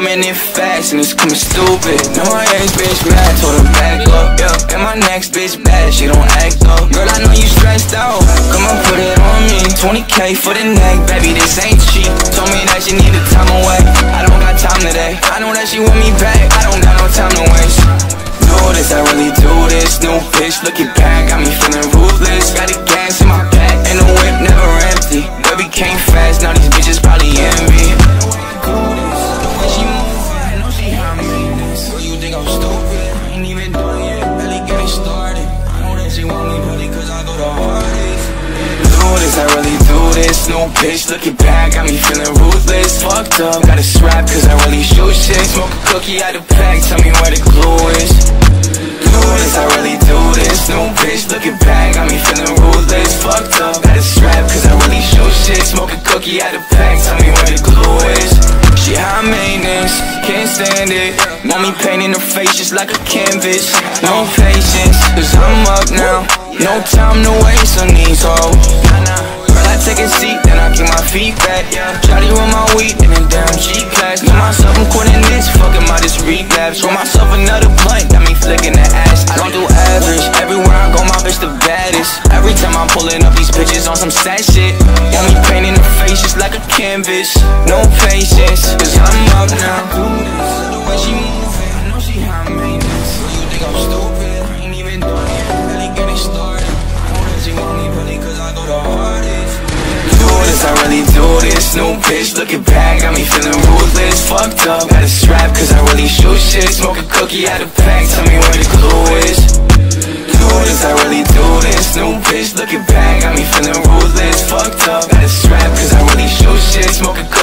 coming in fast and it's coming stupid. Know my ex bitch mad, told her back up, yeah. And my next bitch bad, she don't act up. Girl, I know you stressed out, come on put it on me. 20k for the neck, baby, this ain't cheap. Told me that she needed time away. I don't got time today. I know that she want me back, I don't got no time to waste. This, I really do this. New bitch looking back, got me feeling ruthless. Got the gas in my back, I ain't even done yet, started. I me cause I the. Do this, I really do this. New bitch looking back, got me feeling ruthless. Fucked up, got a strap cause I really shoot shit. Smoke a cookie out the pack, tell me where the glue is. Do this, I really do this. New bitch looking back, got me feeling ruthless. Fucked up, got a strap cause I really shoot shit. Smoke a cookie out the pack, tell me where the glue is. She high maintenance, can't stand it. Want me painting her face just like a canvas. No patience, cause I'm up now. No time to waste on these hoes. Girl, I take a seat, then I get my feet back. Jolly with my weed and then damn G class. Know myself, I'm quitting this, fucking my this relapse. Roll myself another blunt, got me flicking the ass. I don't do average, everywhere I go, my bitch the baddest. Every time I'm pulling up these bitches on some sad shit. Want me painting her face just like a canvas. No patience, cause I'm up now. Do this, the way she moving, I know she high maintenance. So you think I'm stupid? I ain't even done yet, barely getting started. I know that she want me really cause I go the hardest. Do this, I really do this. New bitch looking back, got me feeling ruthless. Fucked up, got a strap cause I really shoot shit. Smoke a cookie out the pack, tell me where the glue is. I really do this. New bitch looking back, got me feeling ruthless. Fucked up, got a